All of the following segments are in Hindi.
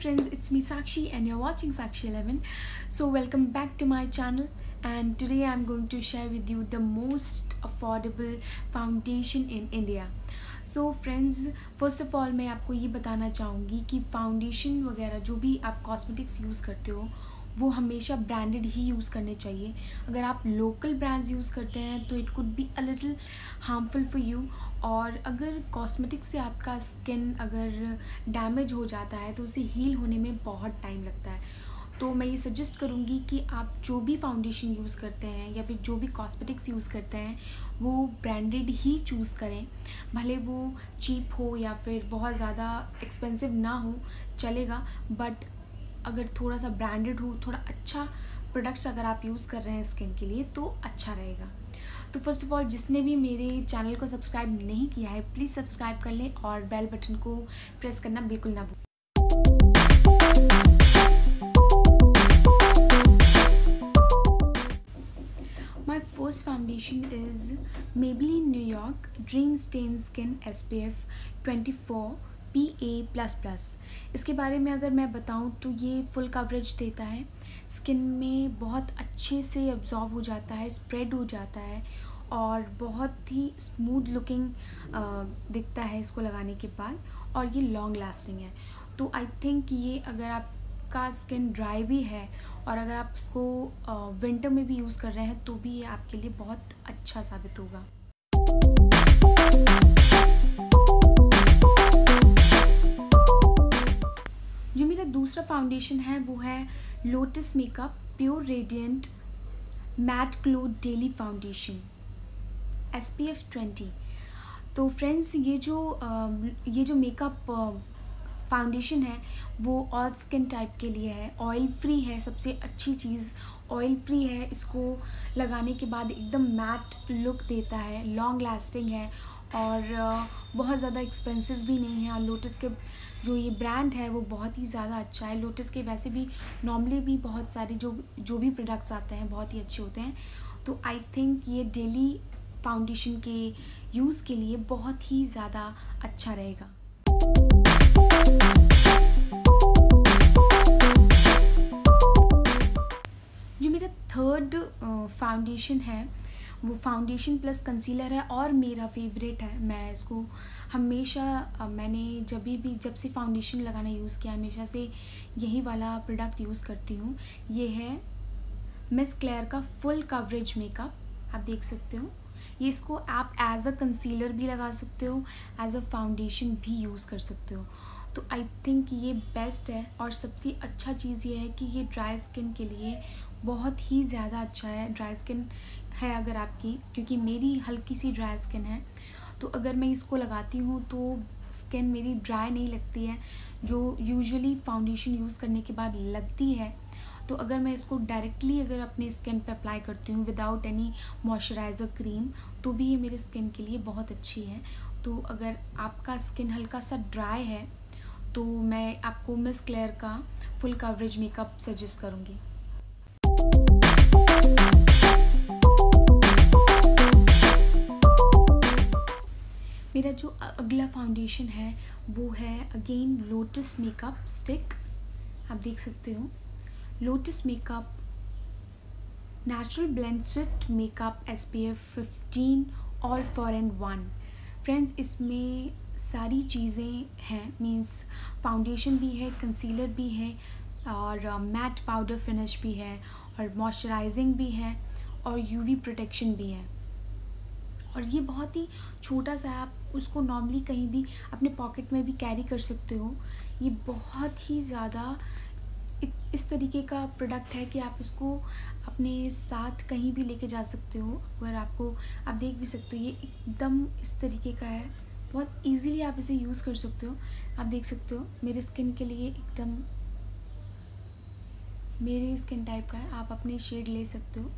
friends, it's me Sakshi and you're watching Sakshi 11. So welcome back to my channel and today I'm going to share with you the most affordable foundation in India. So friends first of all मैं आपको ये बताना चाहूँगी कि फाउंडेशन वगैरह जो भी आप कॉस्मेटिक्स यूज़ करते हो वो हमेशा ब्रांडेड ही यूज़ करने चाहिए अगर आप लोकल ब्रांड्स यूज़ करते हैं तो it could be a little harmful for you और अगर कॉस्मेटिक्स से आपका स्किन अगर डैमेज हो जाता है तो उसे हील होने में बहुत टाइम लगता है। तो मैं ये सजेस्ट करूँगी कि आप जो भी फाउंडेशन यूज़ करते हैं या फिर जो भी कॉस्मेटिक्स यूज़ करते हैं, वो ब्रांडेड ही चूज़ करें। भले वो चीप हो या फिर बहुत ज़्यादा एक्सपेंसिव ना हो, चलेगा बट अगर थोड़ा सा ब्रांडेड हो, थोड़ा अच्छा प्रोडक्ट्स अगर आप यूज़ कर रहे हैं स्किन के लिए तो अच्छा रहेगा। तो फ़र्स्ट ऑफ़ ऑल जिसने भी मेरे चैनल को सब्सक्राइब नहीं किया है प्लीज़ सब्सक्राइब कर लें और बेल बटन को प्रेस करना बिल्कुल ना भूलें। My first foundation is Maybelline New York Dream Stain Skin SPF 24 P A plus plus इसके बारे में अगर मैं बताऊँ तो ये फुल कवरेज देता है। स्किन में बहुत अच्छे से अब्जॉर्ब हो जाता है स्प्रेड हो जाता है और बहुत ही स्मूथ लुकिंग दिखता है इसको लगाने के बाद और ये लॉन्ग लास्टिंग है। तो आई थिंक ये अगर आपका स्किन ड्राई भी है और अगर आप इसको विंटर में भी यूज़ कर रहे हैं तो भी ये आपके लिए बहुत अच्छा साबित होगा। जो मेरा दूसरा फाउंडेशन है, वो है Lotus makeup pure radiant matte glow daily foundation S P F twenty तो फ्रेंड्स ये जो ये जो मेकअप फाउंडेशन है, वो ऑल स्किन टाइप के लिए है ऑयल फ्री है, सबसे अच्छी चीज़ ऑयल फ्री है, इसको लगाने के बाद एकदम मैट लुक देता है लॉन्ग लास्टिंग है और बहुत ज़्यादा एक्सपेंसिव भी नहीं है। और लोटस के जो ये ब्रांड है, वो बहुत ही ज़्यादा अच्छा है। लोटस के वैसे भी नॉर्मली भी बहुत सारे जो जो भी प्रोडक्ट्स आते हैं, बहुत ही अच्छे होते हैं। तो आई थिंक ये डेली फाउंडेशन के यूज़ के लिए बहुत ही ज़्यादा अच्छा रहेगा। जो मेरा थर्ड फाउंडेशन है वो फाउंडेशन प्लस कंसीलर है और मेरा फेवरेट है। मैं इसको हमेशा मैंने जब भी जब से फाउंडेशन लगाना यूज़ किया, हमेशा से यही वाला प्रोडक्ट यूज़ करती हूँ। ये है मिस क्लेयर का फुल कवरेज मेकअप आप देख सकते हो। ये इसको आप एज अ कंसीलर भी लगा सकते हो एज अ फाउंडेशन भी यूज़ कर सकते हो। तो आई थिंक ये बेस्ट है और सबसे अच्छा चीज़ ये है कि ये ड्राई स्किन के लिए बहुत ही ज़्यादा अच्छा है। ड्राई स्किन है अगर आपकी, क्योंकि मेरी हल्की सी ड्राई स्किन है। तो अगर मैं इसको लगाती हूँ तो स्किन मेरी ड्राई नहीं लगती है, जो यूजुअली फाउंडेशन यूज़ करने के बाद लगती है। तो अगर मैं इसको डायरेक्टली अगर अपने स्किन पे अप्लाई करती हूँ विदाउट एनी मॉइस्चराइज़र क्रीम तो भी ये मेरे स्किन के लिए बहुत अच्छी है। तो अगर आपका स्किन हल्का सा ड्राई है तो मैं आपको मिस क्लेयर का फुल कवरेज मेकअप सजेस्ट करूँगी। मेरा जो अगला फाउंडेशन है, वो है अगेन लोटस मेकअप स्टिक आप देख सकते हो। Lotus makeup natural blend swift makeup S P F fifteen all for and one friends इसमें सारी चीज़ें हैं मींस फाउंडेशन भी है कंसीलर भी है, और मैट पाउडर फिनिश भी है, और मॉइस्चराइजिंग भी है, और यूवी प्रोटेक्शन भी है। और ये बहुत ही छोटा सा आप उसको नॉर्मली कहीं भी अपने पॉकेट में भी कैरी कर सकते हो। ये बहुत ही ज़्यादा इस तरीके का प्रोडक्ट है कि आप इसको अपने साथ कहीं भी लेके जा सकते हो, अगर आपको, आप देख भी सकते हो, ये एकदम इस तरीके का है। बहुत इजीली आप इसे यूज़ कर सकते हो। आप देख सकते हो, मेरे स्किन के लिए एकदम, मेरे स्किन टाइप का है, आप अपने शेड ले सकते हो।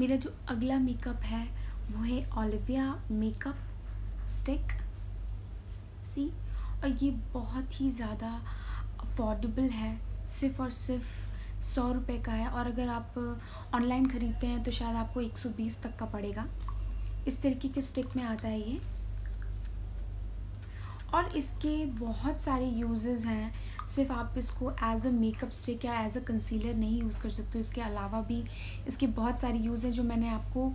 मेरा जो अगला मेकअप है, वो है ओलिविया मेकअप स्टिक सी और ये बहुत ही ज़्यादा अफोर्डेबल है, सिर्फ़ और सिर्फ़ सौ रुपये का है और अगर आप ऑनलाइन ख़रीदते हैं तो शायद आपको 120 तक का पड़ेगा। इस तरीके के स्टिक में आता है ये। और इसके बहुत सारे यूजेस हैं। सिर्फ़ आप इसको एज अ मेकअप स्टिक या एज अ कंसीलर नहीं यूज़ कर सकते इसके अलावा भी इसके बहुत सारे यूज़ हैं जो मैंने आपको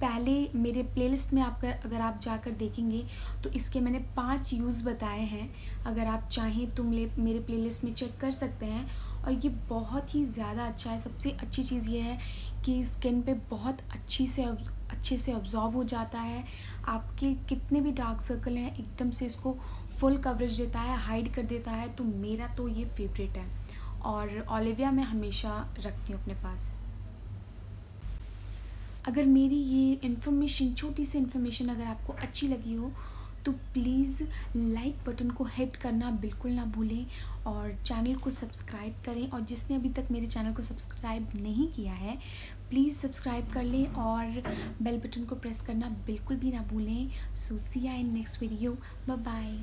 पहले मेरे प्लेलिस्ट में आपका अगर आप जाकर देखेंगे तो इसके मैंने पाँच यूज़ बताए हैं। अगर आप चाहें तो मेरे प्लेलिस्ट में चेक कर सकते हैं। और ये बहुत ही ज़्यादा अच्छा है। सबसे अच्छी चीज़ ये है कि स्किन पे बहुत अच्छी से अच्छे से ऑब्जॉर्व हो जाता है। आपके कितने भी डार्क सर्कल हैं, एकदम से इसको फुल कवरेज देता है, हाइड कर देता है तो मेरा तो ये फेवरेट है। और ओलिविया मैं हमेशा रखती हूँ अपने पास। अगर मेरी ये इन्फॉर्मेशन छोटी सी इन्फॉर्मेशन अगर आपको अच्छी लगी हो तो प्लीज़ लाइक बटन को हिट करना बिल्कुल ना भूलें और चैनल को सब्सक्राइब करें। और जिसने अभी तक मेरे चैनल को सब्सक्राइब नहीं किया है प्लीज़ सब्सक्राइब कर लें और बेल बटन को प्रेस करना बिल्कुल भी ना भूलें। So see I next video bye